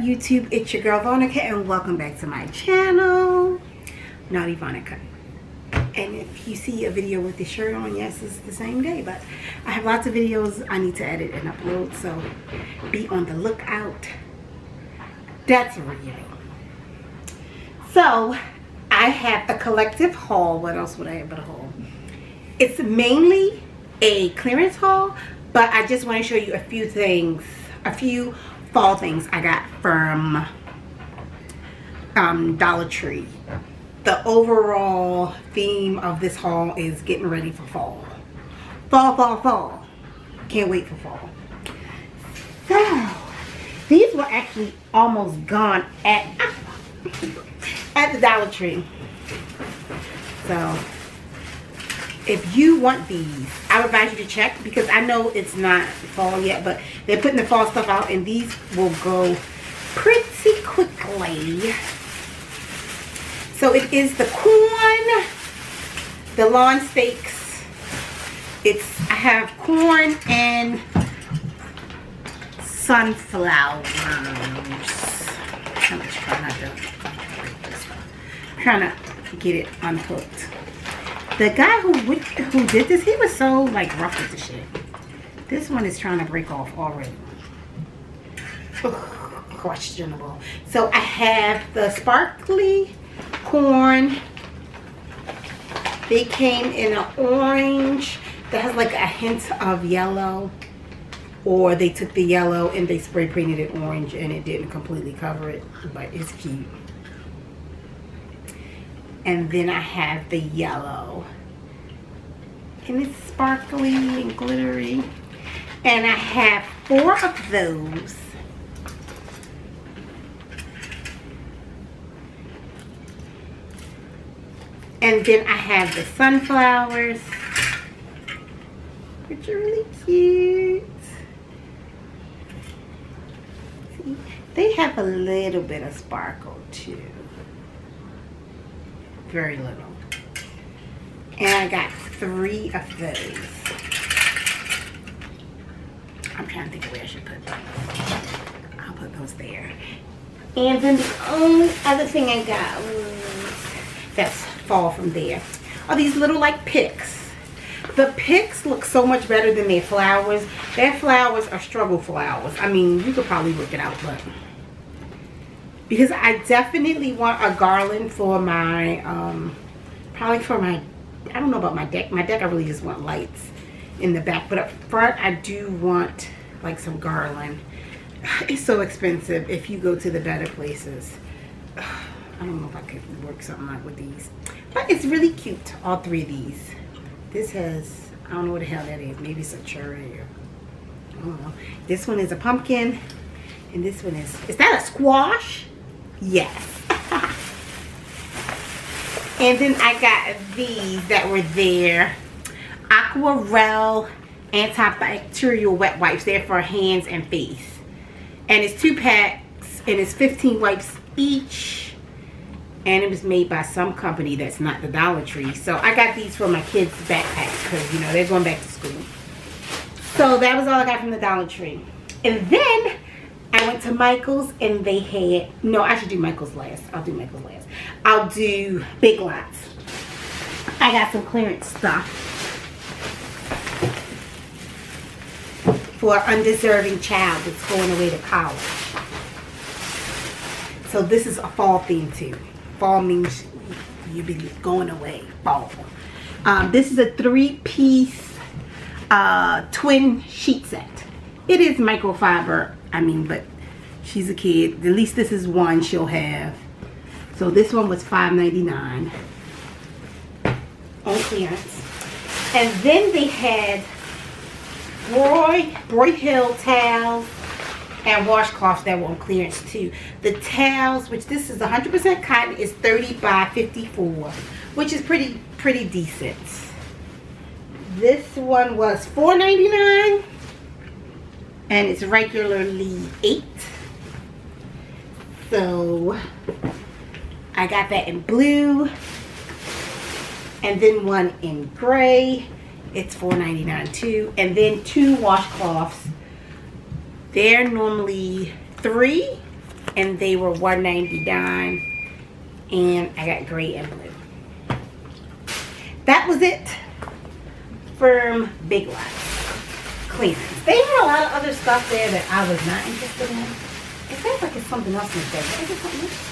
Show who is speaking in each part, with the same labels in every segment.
Speaker 1: YouTube? It's your girl Vonica, and welcome back to my channel, Naughty Vonica. And if you see a video with the shirt on, yes, it's the same day, but I have lots of videos I need to edit and upload, so be on the lookout. That's real. So, I have a collective haul. What else would I have but a haul? It's mainly a clearance haul, but I just want to show you a few things, a few fall things I got from um, Dollar Tree. The overall theme of this haul is getting ready for fall. Fall, fall, fall. Can't wait for fall. So, these were actually almost gone at, at the Dollar Tree. So, if you want these, I would advise you to check because I know it's not fall yet, but they're putting the fall stuff out and these will go pretty quickly. So it is the corn, the lawn stakes. It's, I have corn and sunflowers. I'm just trying not to, trying to get it unhooked the guy who who did this, he was so like rough with the shit. This one is trying to break off already. questionable. So I have the sparkly corn. They came in an orange that has like a hint of yellow. Or they took the yellow and they spray painted it orange and it didn't completely cover it. But it's cute and then I have the yellow. And it's sparkly and glittery. And I have four of those. And then I have the sunflowers which are really cute. See, they have a little bit of sparkle too very little. And I got three of those. I'm trying to think of where I should put those. I'll put those there. And then the only other thing I got was, that's fall from there, are these little like picks. The picks look so much better than their flowers. Their flowers are struggle flowers. I mean, you could probably work it out, but because I definitely want a garland for my, um, probably for my, I don't know about my deck. My deck, I really just want lights in the back. But up front, I do want like some garland. It's so expensive if you go to the better places. I don't know if I could work something out with these. But it's really cute, all three of these. This has, I don't know what the hell that is. Maybe it's a cherry or, I don't know. This one is a pumpkin. And this one is, is that a squash? Yes. and then I got these that were there. Aquarel antibacterial wet wipes. They're for hands and face. And it's two packs and it's 15 wipes each. And it was made by some company that's not the Dollar Tree. So I got these for my kids' backpacks because, you know, they're going back to school. So that was all I got from the Dollar Tree. And then I went to Michael's and they had, no, I should do Michael's last. I'll do Michael's last. I'll do Big Lots. I got some clearance stuff for undeserving child that's going away to college. So this is a fall theme too. Fall means you be going away, fall. Um, this is a three-piece uh, twin sheet set. It is microfiber I mean, but she's a kid. At least this is one she'll have. So this one was $5.99. on clearance. And then they had Roy, Broyhill towels and washcloths that were on clearance too. The towels, which this is 100% cotton, is 30 by 54, which is pretty pretty decent. This one was $4.99 and it's regularly 8 So I got that in blue and then one in gray. It's $4.99 too. And then two washcloths they're normally three and they were $1.99 and I got gray and blue. That was it from Big Lots They had a lot of other stuff there that I was not interested in. It seems like it's something else in there. Is it something else?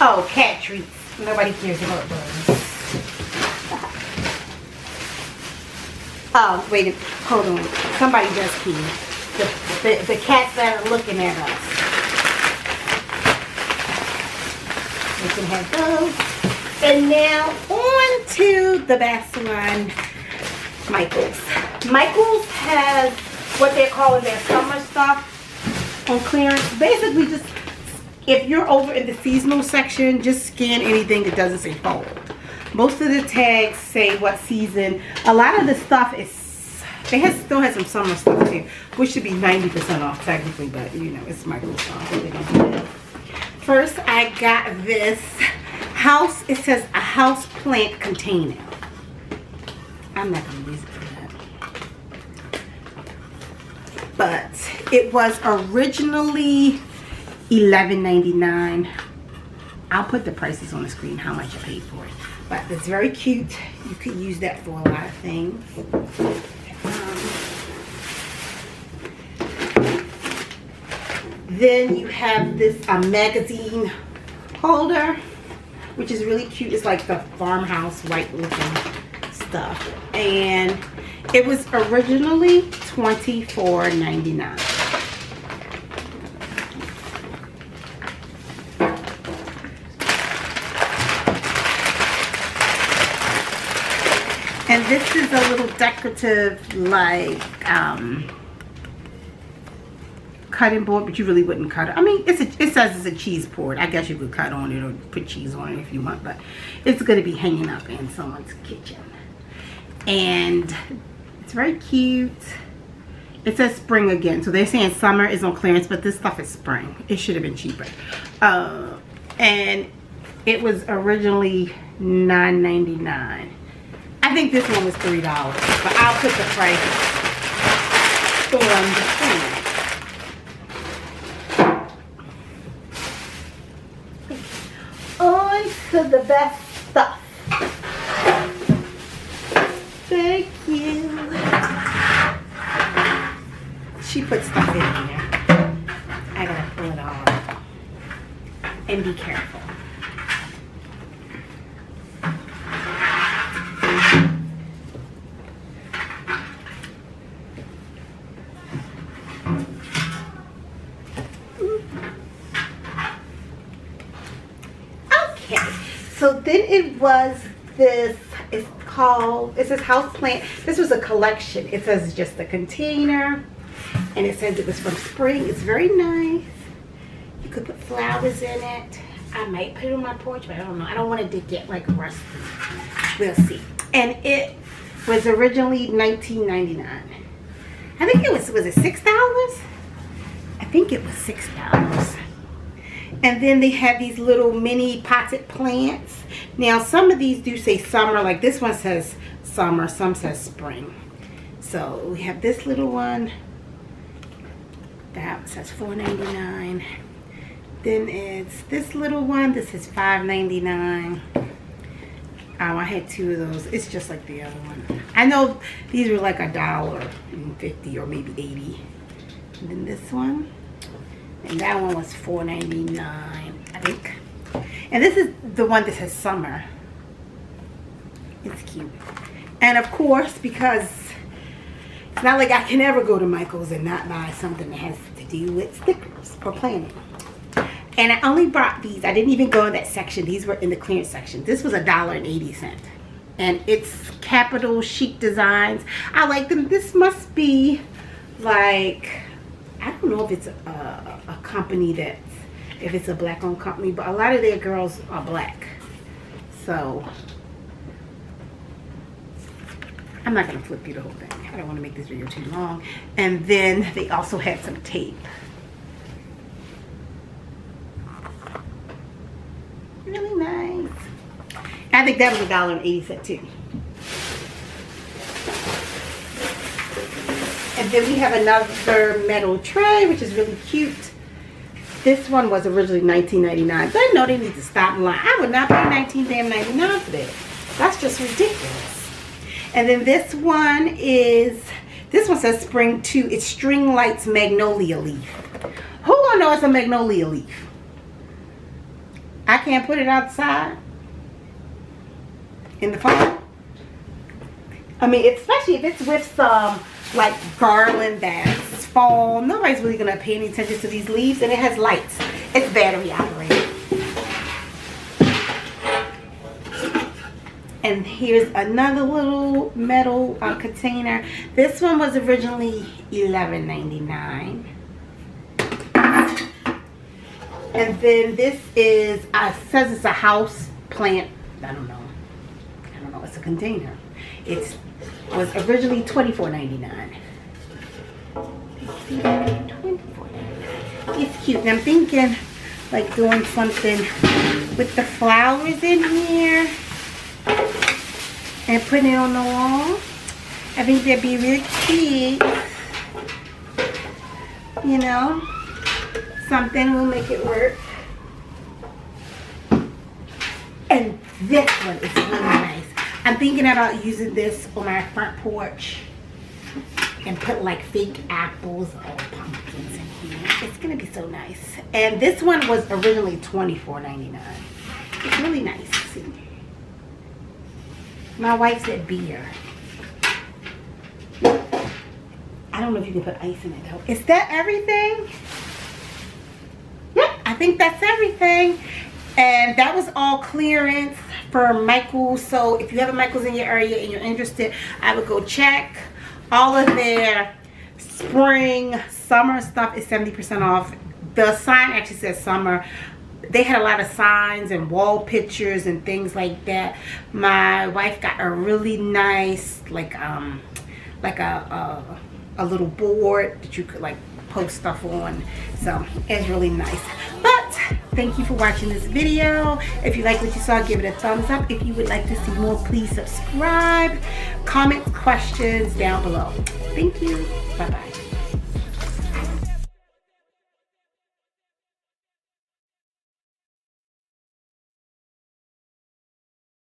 Speaker 1: Oh, cat treats. Nobody cares about those. Oh, wait, hold on. Somebody just key. The, the, the cats that are looking at us. We can have those. And now on to the best one, Michaels. Michaels has what they're calling their summer stuff on clearance. Basically just, if you're over in the seasonal section, just scan anything that doesn't say fall. Most of the tags say what season. A lot of the stuff is, they has still has some summer stuff too, which should be 90% off technically, but you know, it's Microsoft. First, I got this house, it says a house plant container. I'm not gonna use it for that. But it was originally $11.99. I'll put the prices on the screen, how much I paid for it. But it's very cute. You could use that for a lot of things. Um, then you have this a magazine holder, which is really cute. It's like the farmhouse white looking stuff. And it was originally $24.99. And this is a little decorative, like, um, cutting board, but you really wouldn't cut it. I mean, it's a, it says it's a cheese board. I guess you could cut on it or put cheese on it if you want, but it's going to be hanging up in someone's kitchen. And it's very cute. It says spring again. So they're saying summer is on clearance, but this stuff is spring. It should have been cheaper. Uh, and it was originally $9.99. I think this one was $3, but I'll put the price on the screen. On to the best stuff. Thank you. She put stuff in here. I gotta pull it all. And be careful. So then it was this, it's called, it says house plant. This was a collection. It says just a container and it says it was from spring. It's very nice. You could put flowers in it. I might put it on my porch, but I don't know. I don't want to get like rusty. We'll see. And it was originally $19.99. I think it was, was it $6? I think it was $6. And then they have these little mini potted plants. Now, some of these do say summer. Like this one says summer. Some says spring. So we have this little one. That says $4.99. Then it's this little one. This is $5.99. Um, I had two of those. It's just like the other one. I know these were like a dollar and fifty or maybe 80. And then this one and that one was $4.99 I think and this is the one that says summer it's cute and of course because it's not like I can ever go to Michael's and not buy something that has to do with stickers for planning And I only brought these. I didn't even go in that section. These were in the clearance section. This was a dollar and eighty cent. And it's capital chic designs. I like them. This must be like, I don't know if it's a company that, if it's a black owned company, but a lot of their girls are black. So, I'm not to flip through the whole thing. I don't want to make this video too long. And then they also had some tape. Really nice. I think that was a dollar and eighty cent too. And then we have another metal tray, which is really cute. This one was originally $19.99. But I know they need to stop lying I would not pay 19 damn 99 for that That's just ridiculous. And then this one is, this one says spring two. It's string lights magnolia leaf. Who gonna know it's a magnolia leaf? I can't put it outside in the fall. I mean, especially if it's with some like garland that's fall. Nobody's really gonna pay any attention to these leaves and it has lights. It's battery operated. And here's another little metal uh, container. This one was originally $11.99. And then this is, uh, says it's a house plant. I don't know. I don't know. It's a container. It was originally $24.99. It's cute. And I'm thinking like doing something with the flowers in here and putting it on the wall. I think that'd be really cute. You know, something will make it work. And this one is really nice. I'm thinking about using this on my front porch and put like fake apples or pumpkins in here. It's gonna be so nice. And this one was originally $24.99. It's really nice. See? My wife said beer. I don't know if you can put ice in it though. Is that everything? Yep, I think that's everything. And that was all clearance for Michaels. So if you have a Michaels in your area and you're interested, I would go check. All of their spring, summer stuff is 70% off. The sign actually says summer. They had a lot of signs and wall pictures and things like that. My wife got a really nice, like, um, like a, a, a little board that you could like post stuff on. So it's really nice. Thank you for watching this video. If you like what you saw, give it a thumbs up. If you would like to see more, please subscribe. Comment questions down below. Thank you. Bye-bye.